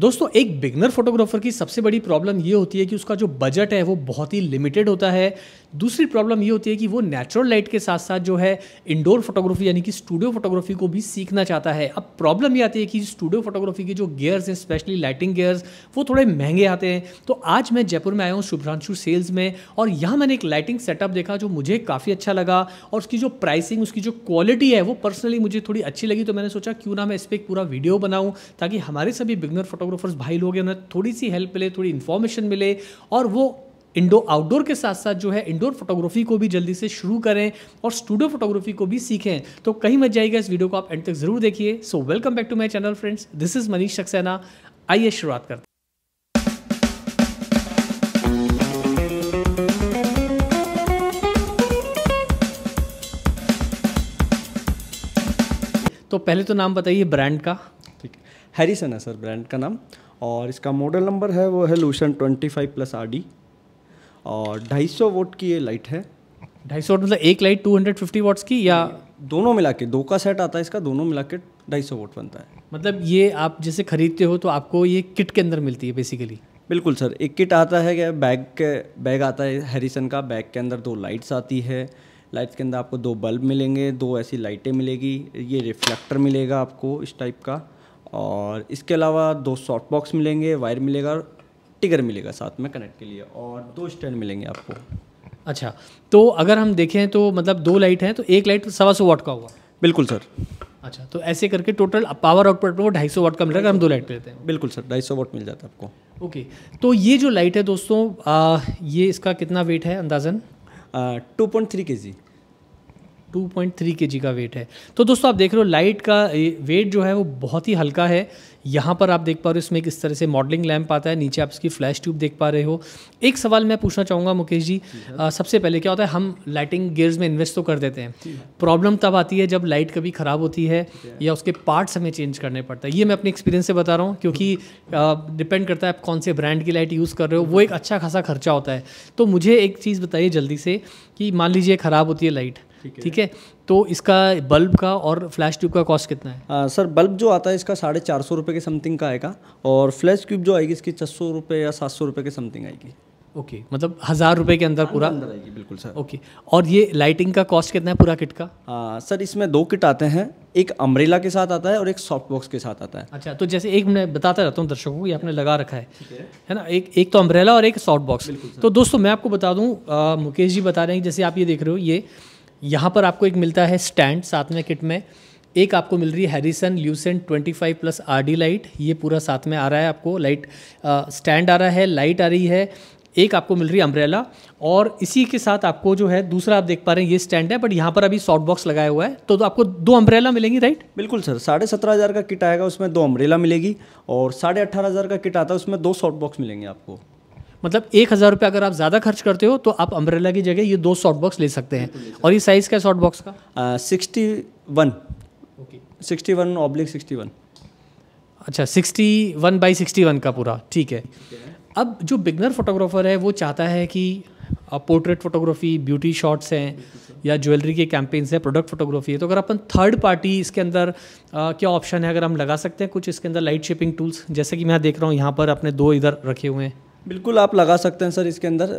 दोस्तों, एक beginner photographer की सबसे बड़ी प्रॉब्लम ये होती है कि उसका जो बजट है वो बहुत ही लिमिटेड होता है। दूसरी प्रॉब्लम ये होती है कि वो नेचुरल लाइट के साथ साथ जो है इंडोर फोटोग्राफी यानी कि स्टूडियो फोटोग्राफी को भी सीखना चाहता है। अब प्रॉब्लम ये आती है कि स्टूडियो फोटोग्राफी के जो गियर्स हैं स्पेशली लाइटिंग गियर्स वो थोड़े महँगे आते हैं। तो आज मैं जयपुर में आया हूँ, शुभ्रांशु सेल्स में, और यहाँ मैंने एक लाइटिंग सेटअप देखा जो मुझे काफ़ी अच्छा लगा, और उसकी जो प्राइसिंग उसकी जो क्वालिटी है वो पर्सनली मुझे थोड़ी अच्छी लगी। तो मैंने सोचा, क्यों ना मैं इस पर पूरा वीडियो बनाऊँ, ताकि हमारे सभी बिगनर फोटोग्राफर्स भाई लोग हैं, उन्हें थोड़ी सी हेल्प मिले, थोड़ी इन्फॉर्मेशन मिले, और वो इंडो आउटडोर के साथ साथ जो है इंडोर फोटोग्राफी को भी जल्दी से शुरू करें और स्टूडियो फोटोग्राफी को भी सीखें। तो कहीं मत जाइएगा इस वीडियो को आप एंड तक ज़रूर देखिए। So welcome back to my channel friends this is Manish Saxena आइए शुरुआत करते तो पहले तो नाम बताइए ब्रांड का। हैरिसन है सर ब्रांड का नाम। और इसका मॉडल नंबर है वो है Lucent twenty five plus R D और ढाई सौ वोट की ये लाइट है। ढाई सौ मतलब एक light two hundred fifty watts की या दोनों मिला के दो का सेट आता है इसका दोनों मिला के ढाई सौ वोट बनता है। मतलब ये आप जैसे खरीदते हो तो आपको ये किट के अंदर मिलती है बेसिकली बिल्कुल सर एक किट आता है क्या बैग के बैग आता है हैरिसन का बैग के अंदर दो लाइट्स आती है। लाइट्स के अंदर आपको दो बल्ब मिलेंगे दो ऐसी लाइटें मिलेगी ये रिफ्लेक्टर मिलेगा आपको इस टाइप का। और इसके अलावा दो सॉफ्ट बॉक्स मिलेंगे वायर मिलेगा और टिगर मिलेगा साथ में कनेक्ट के लिए और दो स्टैंड मिलेंगे आपको। अच्छा तो अगर हम देखें तो मतलब दो लाइट हैं तो एक लाइट सवा सौ वाट का होगा। बिल्कुल सर। अच्छा तो ऐसे करके टोटल पावर आउटपुट वो ढाई सौ वाट का मिल मिलेगा हम दो लाइट लेते हैं। बिल्कुल सर ढाई सौ वाट मिल जाता है आपको। ओके तो ये जो लाइट है दोस्तों आ, ये इसका कितना वेट है अंदाजन? टू पॉइंट थ्री के जी टू पॉइंट थ्री के जी का वेट है। तो दोस्तों आप देख रहे हो लाइट का वेट जो है वो बहुत ही हल्का है। यहाँ पर आप देख पा रहे हो इसमें किस तरह से मॉडलिंग लैम्प आता है। नीचे आप इसकी फ्लैश ट्यूब देख पा रहे हो। एक सवाल मैं पूछना चाहूँगा मुकेश जी आ, सबसे पहले क्या होता है हम लाइटिंग गियर्स में इन्वेस्ट तो कर देते हैं। प्रॉब्लम तब आती है जब लाइट कभी ख़राब होती है या उसके पार्ट्स हमें चेंज करने पड़ता है। ये मैं अपने एक्सपीरियंस से बता रहा हूँ क्योंकि डिपेंड करता है आप कौन से ब्रांड की लाइट यूज़ कर रहे हो। वो एक अच्छा खासा खर्चा होता है। तो मुझे एक चीज़ बताइए जल्दी से कि मान लीजिए ख़राब होती है लाइट ठीक है। तो इसका बल्ब का और फ्लैश ट्यूब का कॉस्ट कितना है? आ, सर बल्ब जो आता है इसका साढ़े चार सौ रुपये के समथिंग का आएगा और फ्लैश ट्यूब जो आएगी इसकी छः सौ रुपये या सात सौ रुपये के समथिंग आएगी। ओके okay, मतलब हज़ार रुपये के अंदर पूरा? अंदर आएगी बिल्कुल सर। Okay okay. और ये लाइटिंग का कॉस्ट कितना है पूरा किट का? आ, सर इसमें दो किट आते हैं एक अम्ब्रेला के साथ आता है और एक सॉफ्ट बॉक्स के साथ आता है। अच्छा तो जैसे एक मैं बताता रहता हूँ दर्शकों को ये आपने लगा रखा है। है। ना? एक एक तो अम्ब्रेला और एक सॉफ्ट बॉक्स तो दोस्तों मैं आपको बता दूँ मुकेश जी बता रहे हैं जैसे आप ये देख रहे हो ये यहाँ पर आपको एक मिलता है स्टैंड साथ में किट में। एक आपको मिल रही है Harrison Lucent 25 plus R D light ये पूरा साथ में आ रहा है आपको। लाइट स्टैंड आ रहा है लाइट आ रही है। एक आपको मिल रही है अम्ब्रेला और इसी के साथ आपको जो है दूसरा आप देख पा रहे हैं ये स्टैंड है बट यहाँ पर अभी सॉफ्ट बॉक्स लगाया हुआ है। तो, तो आपको दो अम्ब्रेला मिलेंगी राइट बिल्कुल सर। साढ़े सत्रह हज़ार का किट आएगा उसमें दो अम्ब्रेला मिलेगी। और साढ़े अट्ठारह हज़ार का किट आता है उसमें दो सॉफ्ट बॉक्स मिलेंगे आपको। मतलब एक हज़ार रुपये अगर आप ज़्यादा खर्च करते हो तो आप अम्ब्रेला की जगह ये दो शॉर्ट बॉक्स ले सकते हैं। और ये साइज़ क्या है शॉर्ट बॉक्स का? Sixty one sixty one oblique sixty one अच्छा sixty one by sixty one का पूरा। ठीक है। अब जो बिगनर फोटोग्राफर है वो चाहता है कि पोर्ट्रेट फोटोग्राफी ब्यूटी शॉट्स हैं या ज्वेलरी के कैंपेन्स हैं प्रोडक्ट फोटोग्राफी है तो अगर अपन थर्ड पार्टी इसके अंदर आ, क्या ऑप्शन है अगर हम लगा सकते हैं कुछ इसके अंदर लाइट शेपिंग टूल्स जैसे कि मैं देख रहा हूँ यहाँ पर अपने दो इधर रखे हुए हैं। बिल्कुल आप लगा सकते हैं सर इसके अंदर।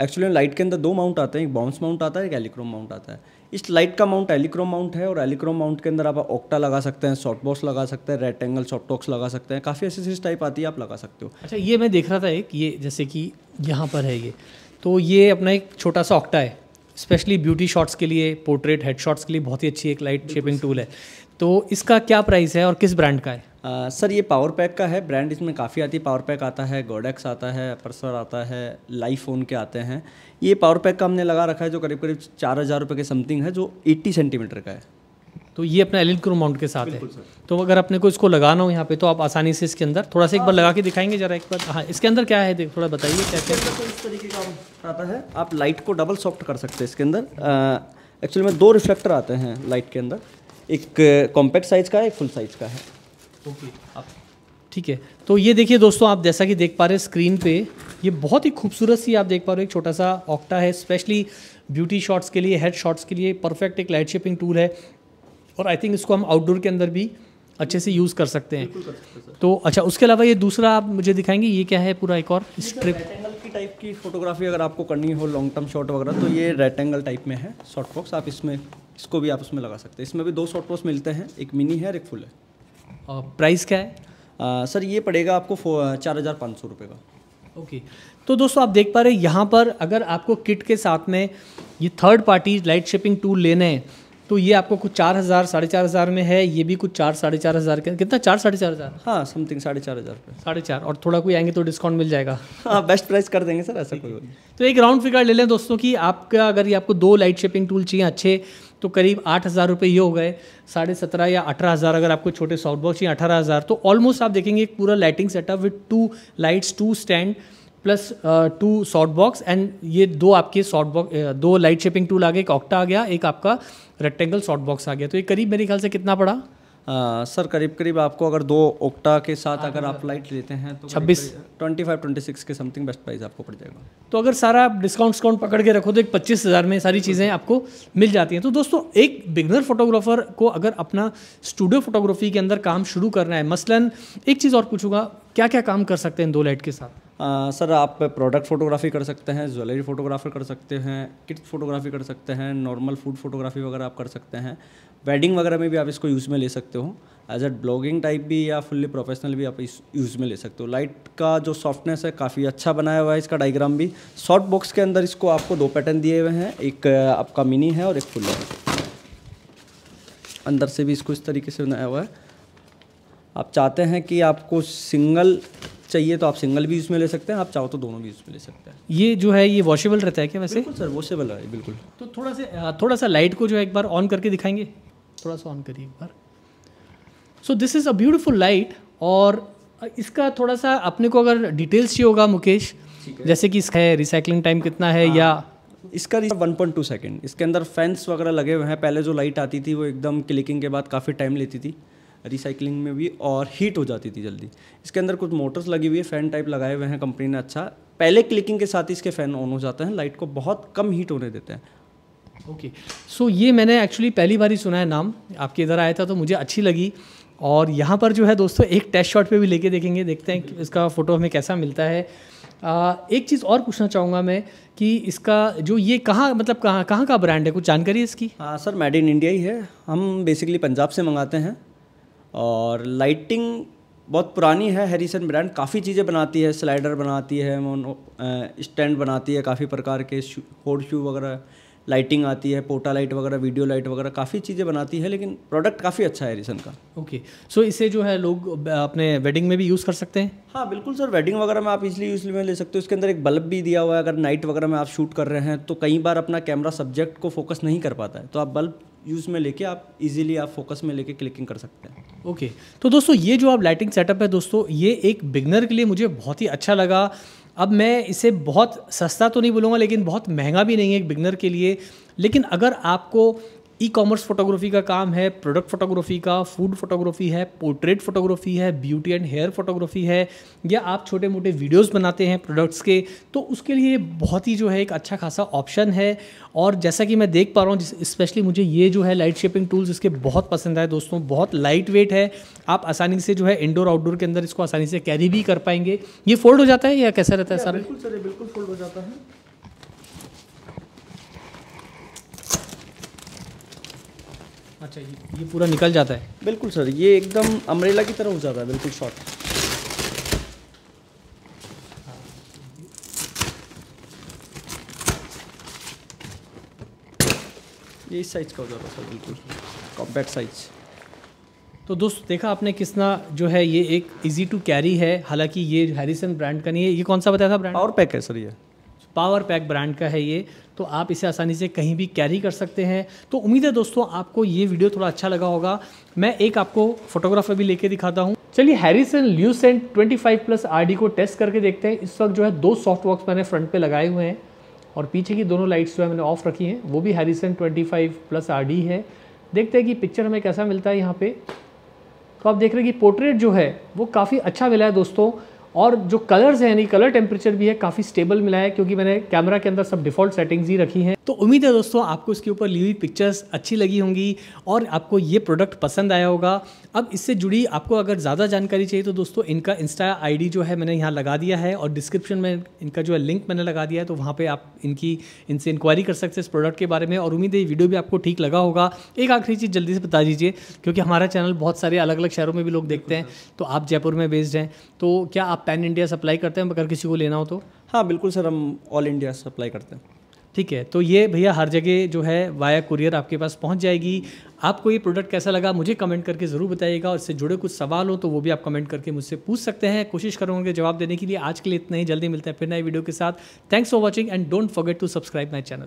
एक्चुअली लाइट के अंदर दो माउंट आते हैं एक बाउंस माउंट आता है एक एलिक्रोम माउंट आता है। इस लाइट का माउंट एलिक्रोम माउंट है और एलिक्रोम माउंट के अंदर आप ऑक्टा लगा सकते हैं शॉर्ट बॉक्स लगा सकते हैं रेक्टेंगल शॉर्ट टॉक्स लगा सकते हैं। काफ़ी एसेसरीज टाइप आती है आप लगा सकते हो। अच्छा ये मैं देख रहा था एक ये जैसे कि यहाँ पर है ये। तो ये अपना एक छोटा सा ऑक्टा है स्पेशली ब्यूटी शॉट्स के लिए पोर्ट्रेट हेड शॉट्स के लिए बहुत ही अच्छी एक लाइट शेपिंग टूल है। तो इसका क्या प्राइस है और किस ब्रांड का है? आ, सर ये पावर पैक का है ब्रांड इसमें काफ़ी आती है पावर पैक आता है गोडेक्स आता है परसर आता है लाइफ फ़ोन के आते हैं। ये पावर पैक का हमने लगा रखा है जो करीब करीब चार हज़ार रुपये के समथिंग है जो 80 सेंटीमीटर का है। तो ये अपना एलिन क्रो माउंट के साथ है। तो अगर अपने को इसको लगाना हो यहाँ पे तो आप आसानी से इसके अंदर थोड़ा सा एक बार लगा के दिखाएँगे जरा एक बार। हाँ इसके अंदर क्या है देख थोड़ा बताइए क्या क्या तो इस तरीके का आता है। आप लाइट को डबल सॉफ्ट कर सकते हैं इसके अंदर। एक्चुअली में दो रिफ्लेक्टर आते हैं लाइट के अंदर। एक कॉम्पैक्ट साइज़ का है एक फुल साइज़ का है। ओके। ठीक है। तो ये देखिए दोस्तों आप जैसा कि देख पा रहे हैं स्क्रीन पे ये बहुत ही खूबसूरत सी आप देख पा रहे हो एक छोटा सा ऑक्टा है स्पेशली ब्यूटी शॉट्स के लिए हेड शॉट्स के लिए परफेक्ट एक लाइट शेपिंग टूल है और आई थिंक इसको हम आउटडोर के अंदर भी अच्छे से यूज़ कर सकते हैं। तो अच्छा उसके अलावा ये दूसरा आप मुझे दिखाएँगे ये क्या है पूरा एक और स्ट्रिप की टाइप की फोटोग्राफी अगर आपको करनी हो लॉन्ग टर्म शॉट वगैरह तो ये रेक्टेंगल टाइप में है शॉर्ट बॉक्स आप इसमें इसको भी आप उसमें लगा सकते हैं। इसमें भी दो शॉर्ट बॉक्स मिलते हैं एक मिनी है और एक फुल है। प्राइस क्या है? आ, सर ये पड़ेगा आपको चार हज़ार पाँच सौ रुपये का। ओके तो दोस्तों आप देख पा रहे हैं यहाँ पर अगर आपको किट के साथ में ये third party light shipping tool लेने हैं तो ये आपको कुछ चार हज़ार साढ़े चार हज़ार में है ये भी कुछ चार साढ़े चार हज़ार के कितना? चार साढ़े चार हज़ार? हाँ समथिंग साढ़े चार हज़ार रुपये साढ़े चार और थोड़ा कोई आएँगे तो डिस्काउंट मिल जाएगा। हाँ बेस्ट प्राइस कर देंगे सर ऐसा कोई तो एक राउंड फिगर ले लें दोस्तों कि आपका अगर ये आपको दो लाइट शेपिंग टूल चाहिए अच्छे तो करीब आठ हज़ार रुपये ये हो गए साढ़े सत्रह या अठारह हज़ार अगर आपको छोटे सॉफ्ट बॉक्स चाहिए अठारह हज़ार तो ऑलमोस्ट आप देखेंगे एक पूरा lighting setup with two lights two stand plus two soft box and ये दो आपके सॉफ्ट बॉक्स दो लाइट शेपिंग टूल आ गए एक ऑक्टा आ गया एक आपका रेक्टेंगल सॉफ्ट बॉक्स आ गया। तो ये करीब मेरे ख्याल से कितना पड़ा? आ, सर करीब करीब आपको अगर दो ओक्टा के साथ अगर आप लाइट लेते हैं तो छब्बीस। ट्वेंटी फाइव ट्वेंटी सिक्स के समथिंग बेस्ट प्राइस आपको पड़ जाएगा। तो अगर सारा आप डिस्काउंट डिस्काउंट पकड़ के रखो तो एक पच्चीस हज़ार में सारी चीज़ें आपको मिल जाती हैं। तो दोस्तों एक बिगनर फोटोग्राफर को अगर अपना स्टूडियो फोटोग्राफी के अंदर काम शुरू करना है मसलन एक चीज़ और पूछूँगा क्या क्या काम कर सकते हैं दो लाइट के साथ? आ, सर आप प्रोडक्ट फोटोग्राफी कर सकते हैं ज्वेलरी फोटोग्राफी कर सकते हैं किट फोटोग्राफी कर सकते हैं नॉर्मल फ़ूड फोटोग्राफी वगैरह आप कर सकते हैं। वेडिंग वगैरह में भी आप इसको यूज़ में ले सकते हो। एज ए ब्लॉगिंग टाइप भी या फुल्ली प्रोफेशनल भी आप इस यूज़ में ले सकते हो। लाइट का जो सॉफ्टनेस है काफ़ी अच्छा बनाया हुआ है इसका डायग्राम भी। शॉर्ट बॉक्स के अंदर इसको आपको दो पैटर्न दिए हुए हैं एक आपका मिनी है और एक फुल है। अंदर से भी इसको इस तरीके से बनाया हुआ है। आप चाहते हैं कि आपको सिंगल चाहिए तो आप सिंगल भी इसमें ले सकते हैं आप चाहो तो दोनों भी इसमें ले सकते हैं। ये जो है ये वॉशेबल रहता है क्या वैसे? बिल्कुल सर वॉशेबल है बिल्कुल। तो थोड़ा सा थोड़ा सा लाइट को जो है एक बार ऑन करके दिखाएँगे। थोड़ा सा ऑन करिए एक बार। So this is a beautiful light और इसका थोड़ा सा अपने को अगर डिटेल्स चाहिए होगा मुकेश जैसे कि इसका है रिसाइकलिंग टाइम कितना है या इसका वन पॉइंट टू सेकेंड इसके अंदर फैंस वगैरह लगे हुए हैं पहले जो लाइट आती थी वो एकदम क्लिकिंग के बाद काफ़ी टाइम लेती थी। रिसाइकलिंग में भी और हीट हो जाती थी जल्दी। इसके अंदर कुछ मोटर्स लगी हुई है फ़ैन टाइप लगाए हुए हैं कंपनी ने अच्छा। पहले क्लिकिंग के साथ ही इसके फ़ैन ऑन हो जाते हैं लाइट को बहुत कम हीट होने देते हैं। ओके सो ये मैंने एक्चुअली पहली बार ही सुना है नाम। आपके इधर आया था तो मुझे अच्छी लगी। और यहाँ पर जो है दोस्तों एक टेस्ट शॉट पे भी लेके देखेंगे देखते हैं कि इसका फ़ोटो हमें कैसा मिलता है। आ, एक चीज़ और पूछना चाहूँगा मैं कि इसका जो ये कहाँ मतलब कहाँ कहाँ का ब्रांड है? कुछ जानकारी इसकी? हाँ सर मेड इन इंडिया ही है। हम बेसिकली पंजाब से मंगाते हैं। और लाइटिंग बहुत पुरानी है हैरिसन ब्रांड काफ़ी चीज़ें बनाती है स्लाइडर बनाती है स्टैंड बनाती है काफ़ी प्रकार के शू होड शू वगैरह। लाइटिंग आती है पोटा लाइट वगैरह वीडियो लाइट वगैरह काफ़ी चीज़ें बनाती है लेकिन प्रोडक्ट काफ़ी अच्छा है एरिसन का। ओके सो इसे जो है लोग अपने वेडिंग में भी यूज़ कर सकते हैं? हाँ बिल्कुल सर वेडिंग वगैरह में आप इजीली यूज़ में ले सकते हो। इसके अंदर एक बल्ब भी दिया हुआ है अगर नाइट वगैरह में आप शूट कर रहे हैं तो कई बार अपना कैमरा सब्जेक्ट को फोकस नहीं कर पाता है। तो आप बल्ब यूज़ में लेके आप इजीली आप फोकस में लेके क्लिकिंग कर सकते हैं। Okay okay. तो दोस्तों ये जो आप लाइटिंग सेटअप है दोस्तों ये एक बिगनर के लिए मुझे बहुत ही अच्छा लगा। अब मैं इसे बहुत सस्ता तो नहीं बोलूँगा, लेकिन बहुत महँगा भी नहीं है एक बिगनर के लिए। लेकिन अगर आपको ई कॉमर्स फोटोग्राफी का काम है प्रोडक्ट फोटोग्राफी का फ़ूड फोटोग्राफी है पोर्ट्रेट फोटोग्राफी है ब्यूटी एंड हेयर फोटोग्राफी है या आप छोटे मोटे वीडियोस बनाते हैं प्रोडक्ट्स के तो उसके लिए बहुत ही जो है एक अच्छा खासा ऑप्शन है। और जैसा कि मैं देख पा रहा हूँ स्पेशली मुझे ये जो है लाइट शेपिंग टूल्स इसके बहुत पसंद आए दोस्तों बहुत लाइट वेट है। आप आसानी से जो है इंडोर आउटडोर के अंदर इसको आसानी से कैरी भी कर पाएँगे। ये फोल्ड हो जाता है या कैसा रहता है सर? बिल्कुल सर बिल्कुल फोल्ड हो जाता है। अच्छा ये ये पूरा निकल जाता है? बिल्कुल सर ये एकदम अमरेला की तरह हो जाता है बिल्कुल शॉर्ट ये इस साइज़ का हो जाता है सर बिल्कुल। कॉम्पैक्ट साइज़ तो दोस्त देखा आपने किसना जो है ये एक इजी टू कैरी है हालाँकि ये हैरिसन ब्रांड का नहीं है। ये कौन सा बताया था ब्रांड और पैक है सर ये। पावर पैक ब्रांड का है ये तो आप इसे आसानी से कहीं भी कैरी कर सकते हैं। तो उम्मीद है दोस्तों, आपको ये वीडियो थोड़ा अच्छा लगा होगा। मैं एक आपको फोटोग्राफर भी लेके दिखाता हूँ। चलिए हैरिसन ल्यूसेंट 25 प्लस आरडी को टेस्ट करके देखते हैं। इस वक्त जो है दो सॉफ्ट बॉक्स मैंने फ्रंट पे लगाए हुए हैं और पीछे की दोनों लाइट्स जो है मैंने ऑफ़ रखी हैं। वो भी हैरिसन 25 प्लस आरडी है। देखते हैं कि पिक्चर हमें कैसा मिलता है यहाँ पे। तो आप देख रहे हैं कि पोर्ट्रेट जो है, वो काफ़ी अच्छा मिला है दोस्तों। और जो कलर्स हैं, यानी कलर टेम्परेचर भी है, काफ़ी स्टेबल मिला है, क्योंकि मैंने कैमरा के अंदर सब डिफ़ॉल्ट सेटिंग्स ही रखी हैं। तो उम्मीद है दोस्तों, आपको इसके ऊपर ली हुई पिक्चर्स अच्छी लगी होंगी और आपको ये प्रोडक्ट पसंद आया होगा। अब इससे जुड़ी आपको अगर ज़्यादा जानकारी चाहिए तो दोस्तों, इनका इंस्टा आईडी जो है मैंने यहाँ लगा दिया है और डिस्क्रिप्शन में इनका जो है लिंक मैंने लगा दिया है तो वहाँ पर आप इनकी, इनसे इंक्वायरी कर सकते हैं इस प्रोडक्ट के बारे में। और उम्मीद है ये वीडियो भी आपको ठीक लगा होगा। एक आखिरी चीज़ जल्दी से बता दीजिए, क्योंकि हमारा चैनल बहुत सारे अलग अलग शहरों में भी लोग देखते हैं तो आप जयपुर में बेस्ड हैं तो क्या आप पैन इंडिया सप्लाई करते हैं अगर किसी को लेना हो तो? हाँ बिल्कुल सर हम ऑल इंडिया सप्लाई करते हैं। ठीक है तो ये भैया हर जगह जो है वाया कुरियर आपके पास पहुँच जाएगी। आपको ये प्रोडक्ट कैसा लगा मुझे कमेंट करके ज़रूर बताइएगा और इससे जुड़े कुछ सवाल हो तो वो भी आप कमेंट करके मुझसे पूछ सकते हैं। कोशिश करूँगा जवाब देने के लिए। आज के लिए इतना ही जल्दी मिलते हैं फिर नए वीडियो के साथ। Thanks for watching and don't forget to subscribe my channel